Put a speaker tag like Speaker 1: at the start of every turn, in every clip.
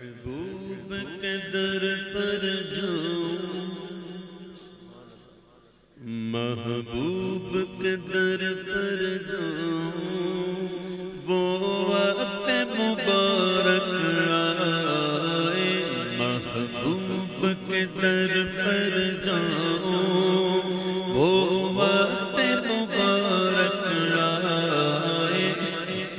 Speaker 1: महबूब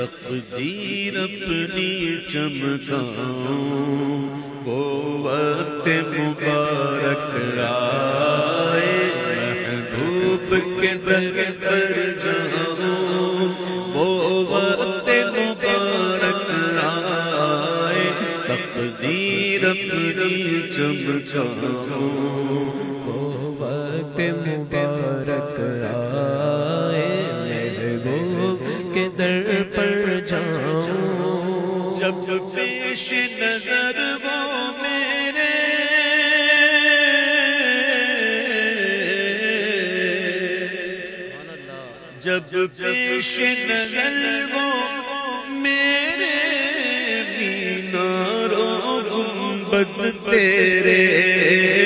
Speaker 1: तकदीर अपनी चमकाऊं। वो वक्त मुबारक आए महबूब के दर पर जाऊँ। वो वक्त मुबारक आए तकदीर अपनी चमकाऊं।
Speaker 2: वो वक्त मुबारक
Speaker 1: जब पेश नज़र वो मेरे मीनारों गुंबद तेरे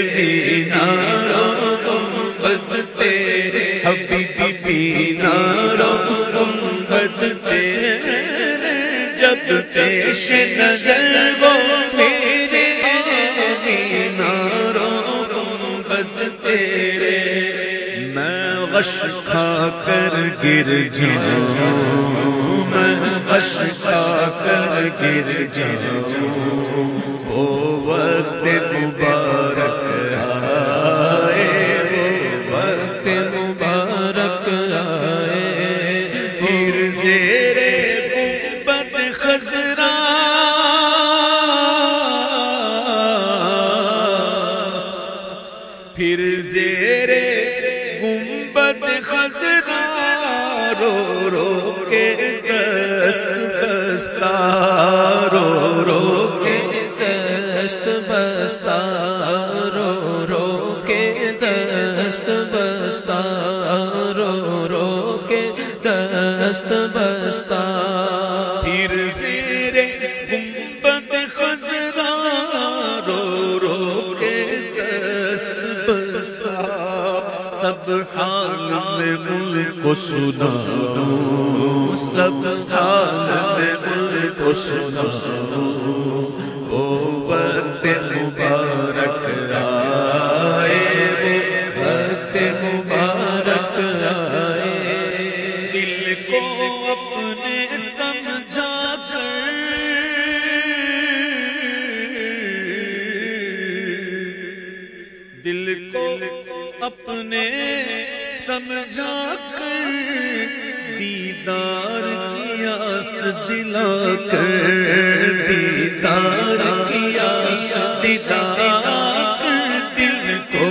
Speaker 1: मीनारों गुंबद तेरे हबीबी मीनारों गुंबद तेरे जब पेश नज़र वो मेरे मीनारों गुंबद तेरे गश खाकर गिर जाऊँ मैं गश खाकर गिर जाऊँ। वो वक्त मुबारक आए वक्त
Speaker 2: मुबारक आए।
Speaker 1: फिर जेरे गुंबद खजरा फिर जेरे खजरा रो रो के दस्त दस्ता रो रो के
Speaker 2: दस्त बस्ता, रो रो के दस्त बस्ता, रो रो के दस्त बस्ता।
Speaker 1: फिर जेरे मुझको सुनाऊं सब हाल में मुझको सुनाऊं वो वक्त मुबारक आए वो
Speaker 2: वक्त मुबारक आए
Speaker 1: दिल को अपने समझा कर। दिल को अपने समझा कर, दीदार की आस दिला कर, दीदार की आस दिला कर, दिल को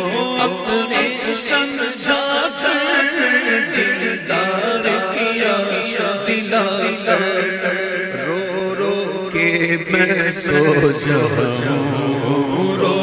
Speaker 1: अपने समझा कर दिलदार की आस दिला कर। रो रो के मैं सो जाऊँ, रो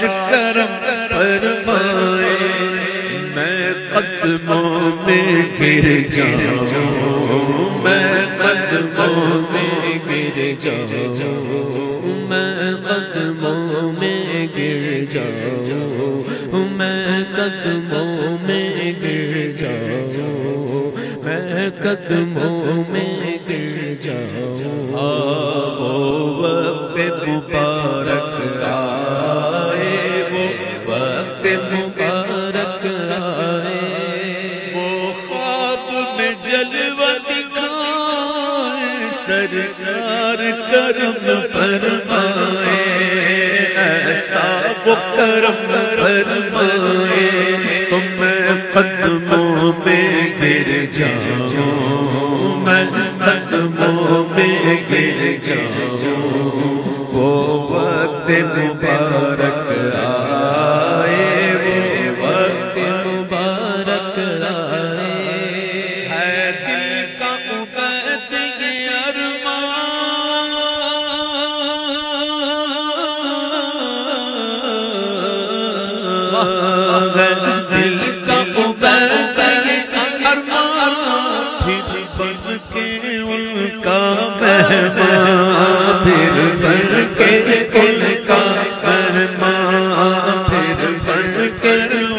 Speaker 1: करम फरमाए, मैं कदमों में गिर जाऊँ, मैं कदमों में
Speaker 2: गिर जाऊँ, मैं कदमों में गिर जाऊँ, मैं कदमों में गिर जाऊँ, मैं कदमों में गिर जाऊँ।
Speaker 1: वो वक्त मुबारक करम फरमाए, ऐसा वो करम फरमाए तो मैं कदमों में गिर जाऊँ, मैं कदमों में गिर जाऊँ।
Speaker 3: मेहमान
Speaker 1: फिर बन के मेहमान फिर के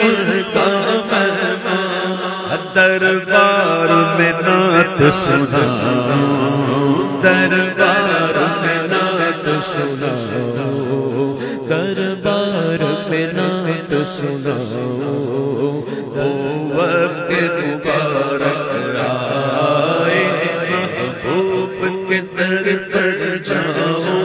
Speaker 1: उनका मेहमान
Speaker 3: दरबार में नात
Speaker 1: सुनाओ दरबार में नात सुनाओ दरबार में नात सुनाओ वो वक्त महबूब पर जाओ।